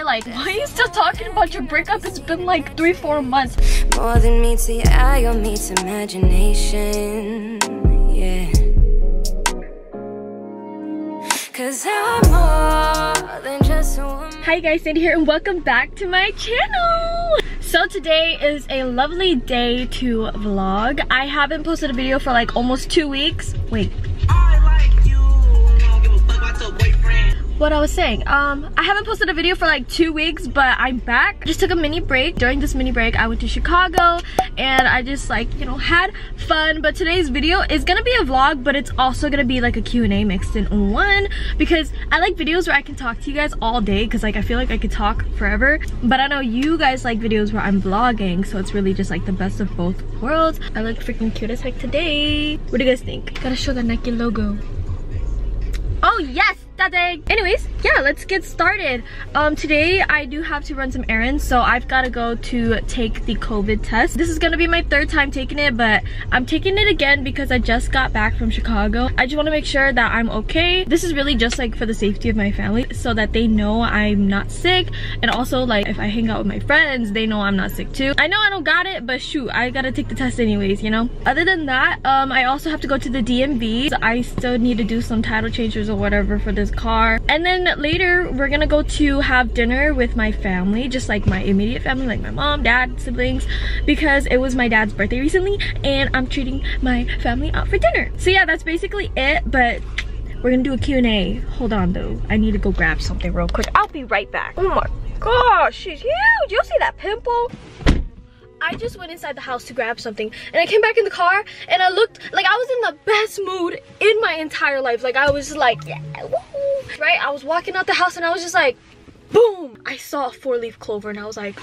like, why are you still talking about your breakup? It's been like three, four months. More than meets the eye or meets imagination. Yeah. Cause I'm more than just a woman. Hi guys, Sandy here and welcome back to my channel. So today is a lovely day to vlog. I haven't posted a video for like almost two weeks. Wait, what I was saying. Um, I haven't posted a video for like two weeks, but I'm back. I just took a mini break. During this mini break, I went to Chicago and I just like, you know, had fun. But today's video is gonna be a vlog, but it's also gonna be like a Q&A mixed in one because I like videos where I can talk to you guys all day because like I feel like I could talk forever. But I know you guys like videos where I'm vlogging, so it's really just like the best of both worlds. I look freaking cute as heck today. What do you guys think? Gotta show the Nike logo. Oh yes, Anyways, yeah, let's get started. Um, today I do have to run some errands, so I've got to go to take the COVID test. This is gonna be my third time taking it, but I'm taking it again because I just got back from Chicago. I just want to make sure that I'm okay. This is really just like for the safety of my family, so that they know I'm not sick, and also like if I hang out with my friends, they know I'm not sick too. I know I don't got it, but shoot, I gotta take the test anyways, you know. Other than that, um, I also have to go to the DMV. So I still need to do some title changes or whatever for this car. And then later, we're gonna go to have dinner with my family, just like my immediate family, like my mom, dad, siblings, because it was my dad's birthday recently, and I'm treating my family out for dinner. So yeah, that's basically it, but we're gonna do a Q&A. Hold on though, I need to go grab something real quick. I'll be right back. Oh my gosh, she's huge. You see that pimple? I just went inside the house to grab something and I came back in the car and I looked like I was in the best mood in my entire life. Like I was like, yeah. Right? I was walking out the house and I was just like, boom. I saw a four leaf clover and I was like,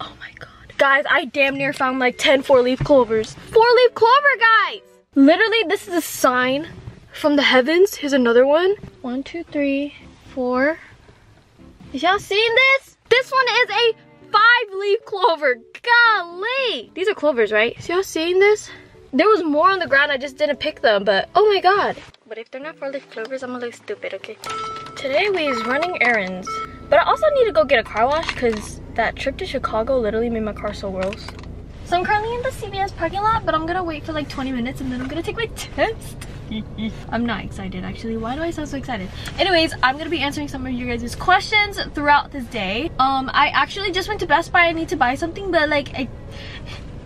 oh my God. Guys, I damn near found like 10 four leaf clovers. Four leaf clover, guys. Literally, this is a sign from the heavens. Here's another one. One, two, three, four. Y'all seen this? This one is a five leaf clover. Golly. These are clovers, right? See y'all seeing this? There was more on the ground, I just didn't pick them, but oh my god. But if they're not four leaf clovers, I'm gonna look stupid, okay? Today we is running errands. But I also need to go get a car wash because that trip to Chicago literally made my car so gross. So I'm currently in the CVS parking lot, but I'm gonna wait for like 20 minutes and then I'm gonna take my test. I'm not excited actually. Why do I sound so excited? Anyways, I'm gonna be answering some of your guys' questions throughout this day. Um, I actually just went to Best Buy. I need to buy something, but like I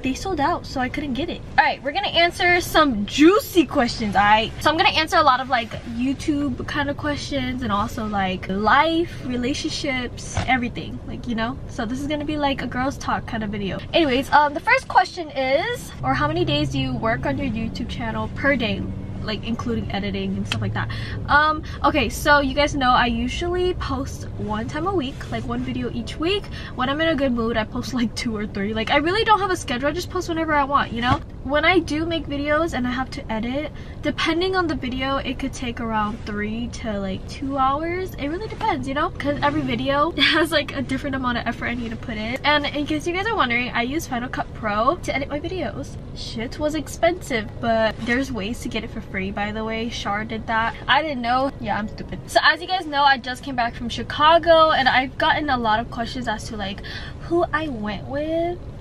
they sold out so I couldn't get it. All right, we're gonna answer some juicy questions, all right? So I'm gonna answer a lot of like YouTube kind of questions and also like life, relationships, everything, like, you know? So this is gonna be like a girls talk kind of video. Anyways, um, the first question is, or how many days do you work on your YouTube channel per day? Like including editing and stuff like that. Um okay so you guys know i usually post one time a week like one video each week. When i'm in a good mood i post like two or three. Like i really don't have a schedule. I just post whenever i want you know when i do make videos and i have to edit depending on the video it could take around three to like two hours. It really depends you know? Because every video has like a different amount of effort i need to put in. And in case you guys are wondering i use final cut pro to edit my videos. Shit was expensive but there's ways to get it for free by the way. Char did that. I didn't know. Yeah I'm stupid. So as you guys know I just came back from Chicago and I've gotten a lot of questions as to like who I went with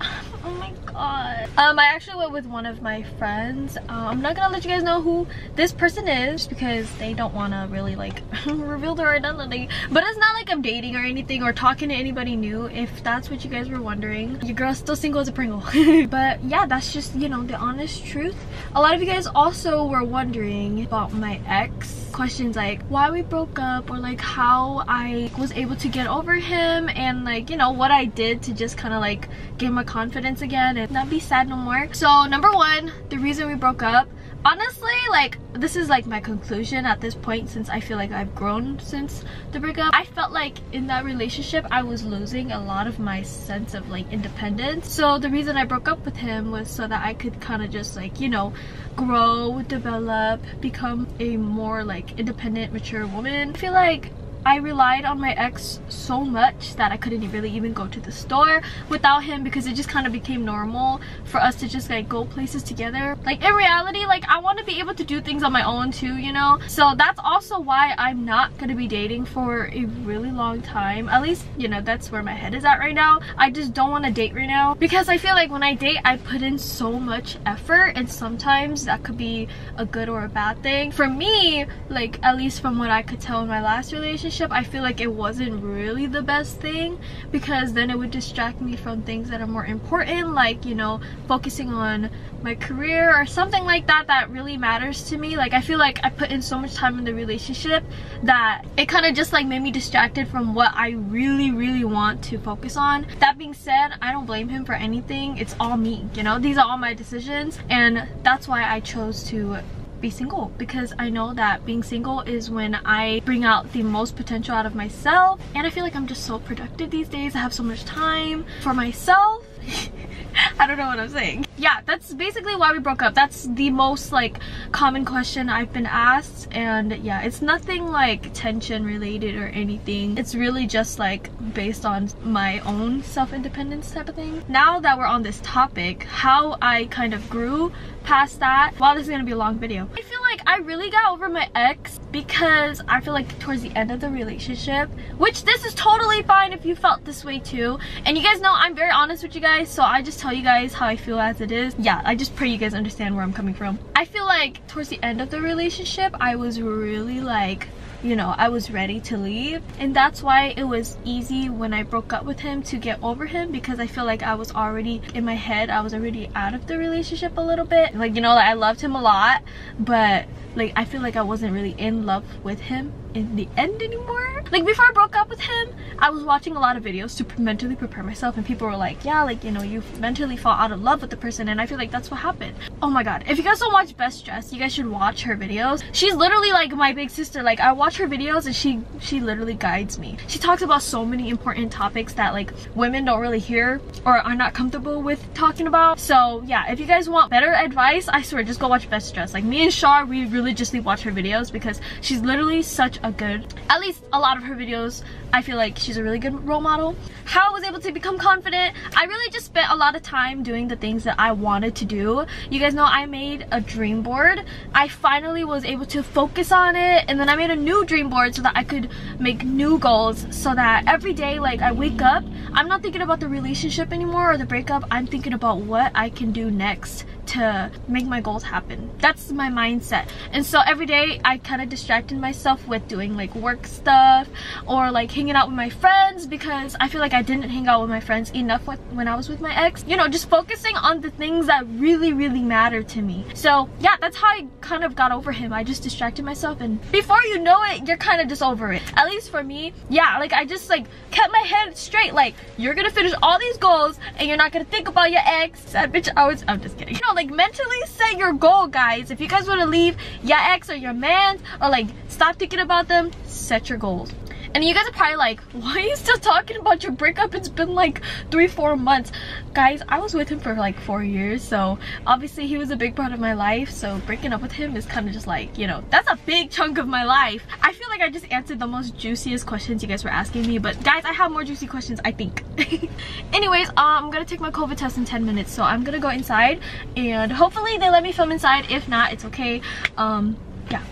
my god. Um I actually went with one of my friends. Uh, I'm not gonna let you guys know who this person is because they don't want to really like reveal their identity. But it's not like I'm dating or anything or talking to anybody new if that's what you guys were wondering. Your girl's still single as a Pringle. But yeah that's just you know the honest truth. A lot of you guys also were wondering about my ex questions like why we broke up or like how I was able to get over him and like you know what I did to just kind of like gain my confidence again and not be sad no more. So number one the reason we broke up honestly like this is like my conclusion at this point since i feel like i've grown since the breakup. I felt like in that relationship i was losing a lot of my sense of like independence. So the reason i broke up with him was so that i could kind of just like you know grow develop become a more like independent mature woman. I feel like I relied on my ex so much that I couldn't really even go to the store without him because it just kind of became normal for us to just like go places together. Like in reality, like I want to be able to do things on my own too, you know? So that's also why I'm not gonna be dating for a really long time. At least, you know, that's where my head is at right now. I just don't want to date right now because I feel like when I date, I put in so much effort and sometimes that could be a good or a bad thing. For me, like at least from what I could tell in my last relationship, I feel like it wasn't really the best thing because then it would distract me from things that are more important like, you know, focusing on my career or something like that that really matters to me. Like I feel like I put in so much time in the relationship that it kind of just like made me distracted from what I really really want to focus on. That being said, I don't blame him for anything. It's all me, you know? These are all my decisions and that's why I chose to be single because I know that being single is when I bring out the most potential out of myself and I feel like I'm just so productive these days. I have so much time for myself I don't know what I'm saying. Yeah, that's basically why we broke up. That's the most like common question I've been asked and yeah, it's nothing like tension related or anything. It's really just like based on my own self-independence type of thing. Now that we're on this topic, how I kind of grew past that, wow, this is gonna be a long video. I feel like I really got over my ex because I feel like towards the end of the relationship, which this is totally fine if you felt this way too. And you guys know I'm very honest with you guys, so I just tell you guys how I feel as it is. Yeah, I just pray you guys understand where I'm coming from. I feel like towards the end of the relationship, I was really like you know, I was ready to leave. And that's why it was easy when I broke up with him to get over him because I feel like I was already in my head, I was already out of the relationship a little bit. Like, you know, like I loved him a lot, but like I feel like I wasn't really in love with him in the end anymore. Like before I broke up with him, I was watching a lot of videos to mentally prepare myself and people were like, yeah, like, you know, you mentally fall out of love with the person and I feel like that's what happened. Oh my god. If you guys don't watch Best Dressed, you guys should watch her videos. She's literally like my big sister. Like I watch her videos and she she literally guides me. She talks about so many important topics that like women don't really hear or are not comfortable with talking about. So yeah, if you guys want better advice, I swear just go watch Best Dressed. Like me and Char, we religiously watch her videos because she's literally such a good, at least a lot of her videos, I feel like she's a really good role model. How I was able to become confident, I really just spent a lot of time doing the things that I wanted to do. You guys know I made a dream board. I finally was able to focus on it and then I made a new dream board so that I could make new goals so that every day like I wake up, I'm not thinking about the relationship anymore or the breakup, I'm thinking about what I can do next to make my goals happen. That's my mindset. And so every day I kind of distracted myself with doing like work stuff or like hanging out with my friends because I feel like I didn't hang out with my friends enough with, when I was with my ex. You know, just focusing on the things that really, really matter to me. So yeah, that's how I kind of got over him. I just distracted myself and before you know it, you're kind of just over it. At least for me, yeah, like I just like kept my head straight. Like you're gonna finish all these goals and you're not gonna think about your ex. That bitch, I was, I'm just kidding. You know, like mentally set your goal guys. If you guys want to leave your ex or your man or like stop thinking about them set your goals and you guys are probably like, why are you still talking about your breakup? It's been like three, four months. Guys, I was with him for like four years. So obviously he was a big part of my life. So breaking up with him is kind of just like, you know, that's a big chunk of my life. I feel like I just answered the most juiciest questions you guys were asking me. But guys, I have more juicy questions, I think. Anyways, um, I'm gonna take my COVID test in 10 minutes. So I'm gonna go inside and hopefully they let me film inside. If not, it's okay. Um, yeah.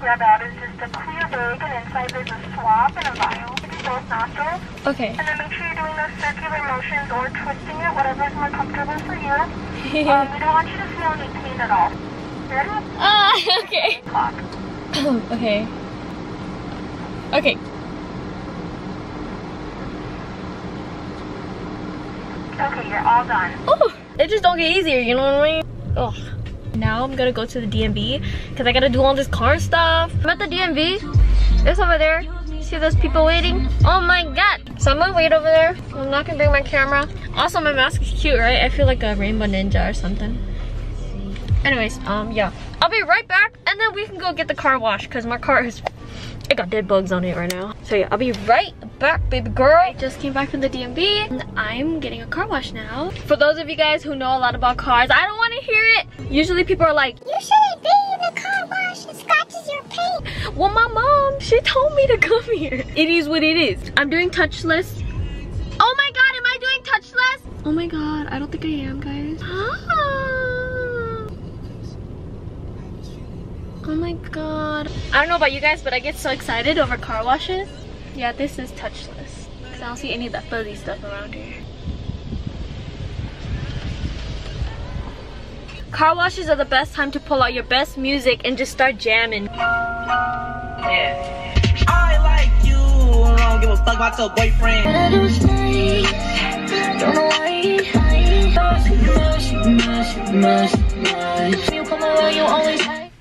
Grab out is just a clear bag and inside there's a swab and a vial do both nostrils. Okay. And then make sure you're doing those circular motions or twisting it, whatever is more comfortable for you. um, we don't want you to feel any pain at all. Ready? Ah, uh, okay. Clock. okay. Okay. Okay, you're all done. Oh, it just don't get easier, you know what I mean? Oh. Now I'm gonna go to the DMV because I gotta do all this car stuff. I'm at the DMV. It's over there. See those people waiting? Oh my god. So I'm gonna wait over there. I'm not gonna bring my camera. Also, my mask is cute, right? I feel like a rainbow ninja or something. Anyways, um, yeah. I'll be right back and then we can go get the car washed because my car is it got dead bugs on it right now. So yeah, I'll be right back, baby girl. I just came back from the DMV and I'm getting a car wash now. For those of you guys who know a lot about cars, I don't want to hear it. Usually people are like, you shouldn't be in the car wash she scratches your paint. Well, my mom, she told me to come here. It is what it is. I'm doing touchless. Oh my god, am I doing touchless? Oh my god, I don't think I am, guys. Oh my god. I don't know about you guys, but I get so excited over car washes. Yeah, this is touchless. Cause I don't see any of that fuzzy stuff around here. Car washes are the best time to pull out your best music and just start jamming. Yeah. I like you. I don't give a fuck about your boyfriend.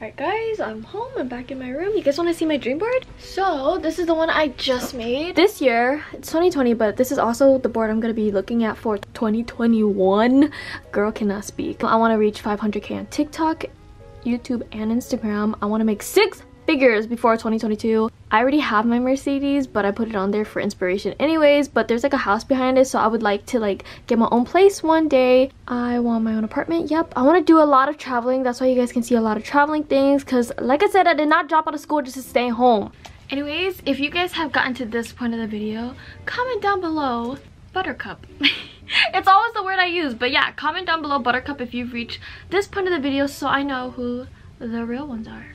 Alright guys, I'm home. I'm back in my room. You guys want to see my dream board? So, this is the one I just made. This year, it's 2020, but this is also the board I'm going to be looking at for 2021. Girl cannot speak. I want to reach 500k on TikTok, YouTube, and Instagram. I want to make six figures before 2022. I already have my Mercedes, but I put it on there for inspiration anyways, but there's like a house behind it, so I would like to like get my own place one day. I want my own apartment, yep. I want to do a lot of traveling, that's why you guys can see a lot of traveling things, because like I said, I did not drop out of school just to stay home. Anyways, if you guys have gotten to this point of the video, comment down below buttercup. it's always the word I use, but yeah, comment down below buttercup if you've reached this point of the video so I know who the real ones are.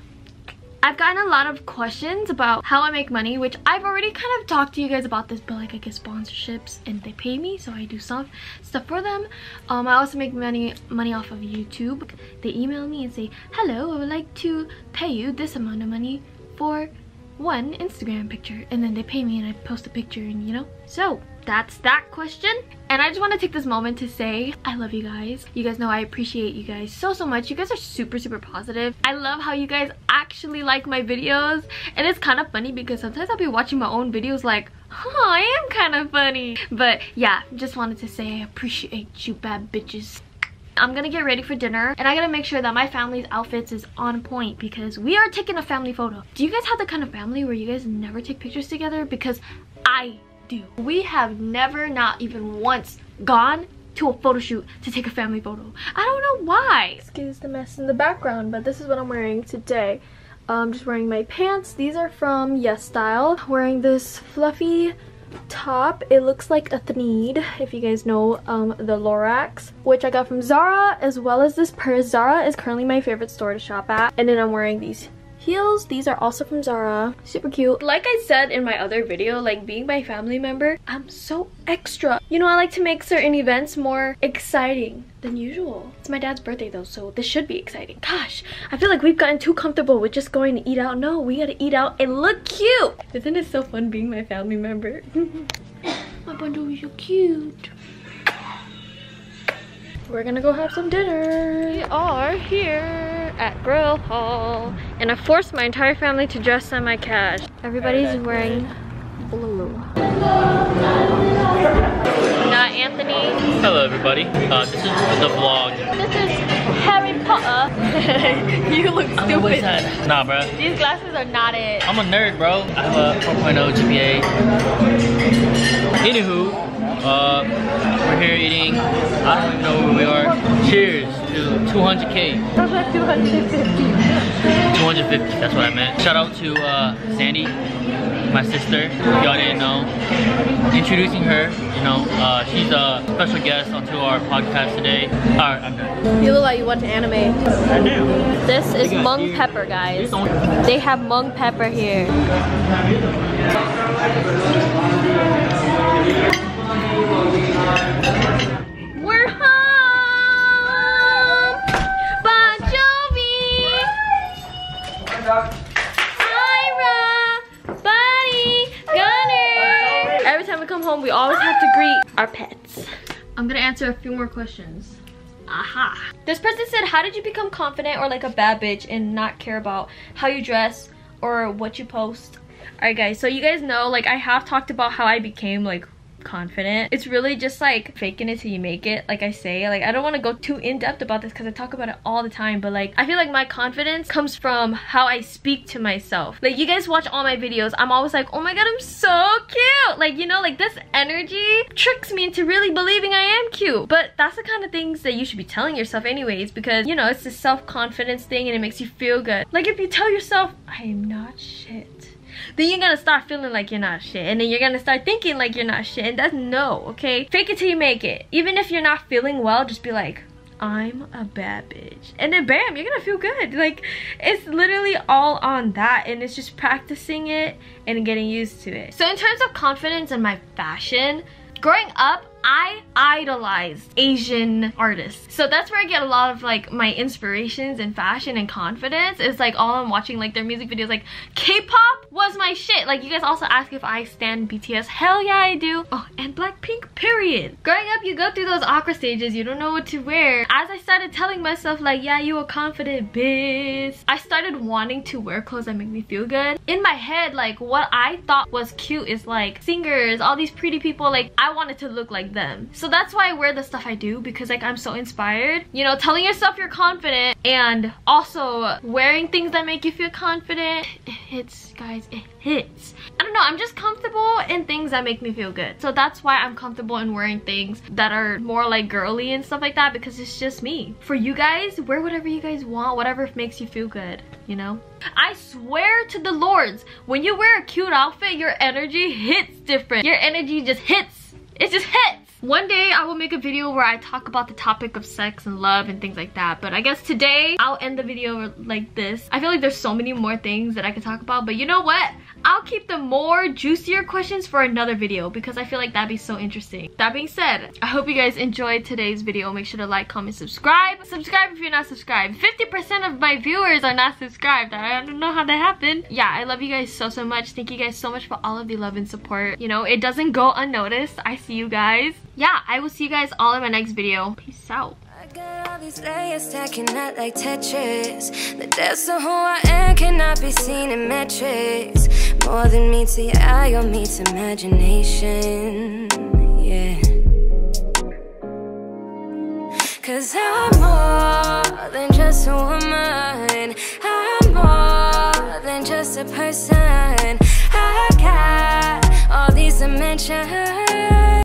I've gotten a lot of questions about how I make money, which I've already kind of talked to you guys about this, but like I get sponsorships and they pay me, so I do some stuff for them. Um, I also make money money off of YouTube. They email me and say, hello, I would like to pay you this amount of money for one Instagram picture. And then they pay me and I post a picture and you know. So that's that question. And I just want to take this moment to say I love you guys. You guys know I appreciate you guys so, so much. You guys are super, super positive. I love how you guys actually like my videos. And it's kind of funny because sometimes I'll be watching my own videos like, oh, I am kind of funny. But yeah, just wanted to say I appreciate you bad bitches. I'm gonna get ready for dinner and I gotta make sure that my family's outfits is on point because we are taking a family photo. Do you guys have the kind of family where you guys never take pictures together? Because I do. We have never, not even once, gone to a photo shoot to take a family photo. I don't know why. Excuse the mess in the background, but this is what I'm wearing today. I'm just wearing my pants. These are from Yes Style. Wearing this fluffy top it looks like a thneed if you guys know um the lorax which i got from zara as well as this purse zara is currently my favorite store to shop at and then i'm wearing these heels these are also from zara. Super cute. Like i said in my other video like being my family member i'm so extra. You know i like to make certain events more exciting than usual. It's my dad's birthday though so this should be exciting. Gosh i feel like we've gotten too comfortable with just going to eat out. No we gotta eat out and look cute. Isn't it so fun being my family member? My bundle is so cute. We're gonna go have some dinner. We are here at Grill Hall and I forced my entire family to dress semi-cash. Everybody's wearing blue. Not Anthony. Hello everybody, uh, this is the vlog. This is Harry Potter. you look stupid. Nah bro, These glasses are not it. I'm a nerd bro. I have a 4.0 GPA. Anywho, uh, we're here eating, I don't even know where we are. Cheers to 200k. 250, that's what I meant. Shout out to uh, Sandy, my sister, if y'all didn't know. Introducing her, you know, uh, she's a special guest onto our podcast today. Alright, I'm done. You look like you watch anime. I do. This is got Hmong here- pepper, guys. They have Hmong pepper here. Our pets. I'm gonna answer a few more questions. Aha. This person said, how did you become confident or like a bad bitch and not care about how you dress or what you post? Alright guys, so you guys know, like I have talked about how I became like confident. It's really just like faking it till you make it, like I say. Like I don't want to go too in-depth about this because I talk about it all the time, but like I feel like my confidence comes from how I speak to myself. Like you guys watch all my videos, I'm always like, oh my god, I'm so cute. Like, you know, like this energy tricks me into really believing I am cute. But that's the kind of things that you should be telling yourself anyways because, you know, it's this self-confidence thing and it makes you feel good. Like if you tell yourself, I am not shit then you're gonna start feeling like you're not shit and then you're gonna start thinking like you're not shit and that's no okay fake it till you make it even if you're not feeling well just be like I'm a bad bitch. And then bam, you're gonna feel good. Like, it's literally all on that and it's just practicing it and getting used to it. So in terms of confidence and my fashion, growing up, I idolized Asian artists. So that's where I get a lot of like my inspirations in fashion and confidence. It's like all I'm watching like their music videos like K-pop was my shit. Like you guys also ask if I stand BTS. Hell yeah I do. Oh and Blackpink period. Growing up you go through those awkward stages. You don't know what to wear. As I started telling myself like yeah you a confident bitch. I started wanting to wear clothes that make me feel good. In my head like what I thought was cute is like singers, all these pretty people like I wanted to look like them. So that's why I wear the stuff I do because like I'm so inspired. You know, telling yourself you're confident and also wearing things that make you feel confident, it hits, guys, it hits. I don't know, I'm just comfortable in things that make me feel good. So that's why I'm comfortable in wearing things that are more like girly and stuff like that because it's just me. For you guys, wear whatever you guys want, whatever makes you feel good, you know? I swear to the lords, when you wear a cute outfit, your energy hits different. Your energy just hits. It just hits. One day I will make a video where I talk about the topic of sex and love and things like that. But I guess today I'll end the video like this. I feel like there's so many more things that I could talk about. But you know what? I'll keep the more juicier questions for another video because I feel like that'd be so interesting. That being said, I hope you guys enjoyed today's video. Make sure to like, comment, subscribe. Subscribe if you're not subscribed. 50% of my viewers are not subscribed. I don't know how that happened. Yeah, I love you guys so, so much. Thank you guys so much for all of the love and support. You know, it doesn't go unnoticed. I see you guys. Yeah, I will see you guys all in my next video. Peace out. Got all these layers stacking up like Tetris. The depths of who I am cannot be seen in metrics. More than meets the eye or meets imagination. Yeah. Cause I'm more than just a woman. I'm more than just a person. I got all these dimensions.